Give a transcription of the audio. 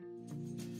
Música